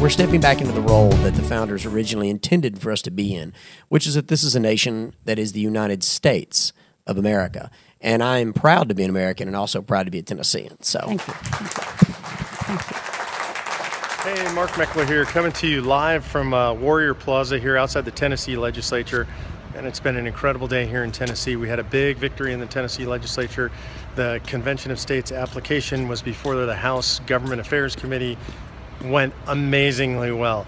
we're stepping back into the role that the founders originally intended for us to be in, which is that this is a nation that is the United States of America. And I am proud to be an American and also proud to be a Tennessean. So Thank you. Thank you. Hey, Mark Meckler here, coming to you live from uh, Warrior Plaza here outside the Tennessee legislature. And it's been an incredible day here in Tennessee. We had a big victory in the Tennessee legislature. The Convention of States application was before the House Government Affairs Committee. Went amazingly well.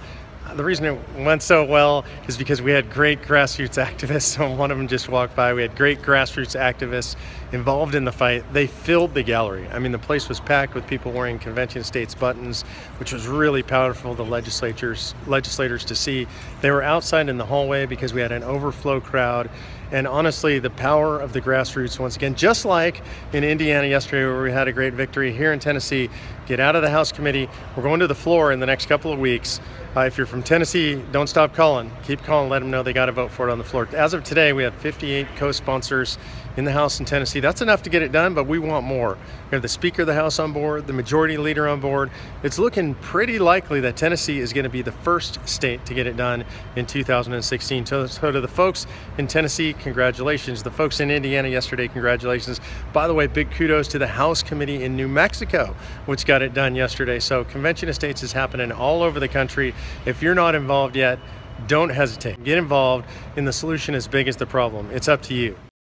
The reason it went so well is because we had great grassroots activists. One of them just walked by. We had great grassroots activists involved in the fight. They filled the gallery. I mean, the place was packed with people wearing convention states buttons, which was really powerful. The legislators legislators to see. They were outside in the hallway because we had an overflow crowd. And honestly, the power of the grassroots, once again, just like in Indiana yesterday, where we had a great victory, here in Tennessee, get out of the House committee. We're going to the floor in the next couple of weeks. Uh, if you're from Tennessee, don't stop calling. Keep calling, let them know they got to vote for it on the floor. As of today, we have 58 co sponsors in the House in Tennessee. That's enough to get it done, but we want more. We have the Speaker of the House on board, the Majority Leader on board. It's looking pretty likely that Tennessee is going to be the first state to get it done in 2016. So, so to the folks in Tennessee, congratulations. The folks in Indiana yesterday, congratulations. By the way, big kudos to the House Committee in New Mexico, which got it done yesterday. So, Convention of States is happening all over the country. If you're not involved yet, don't hesitate. Get involved, in the solution as big as the problem. It's up to you.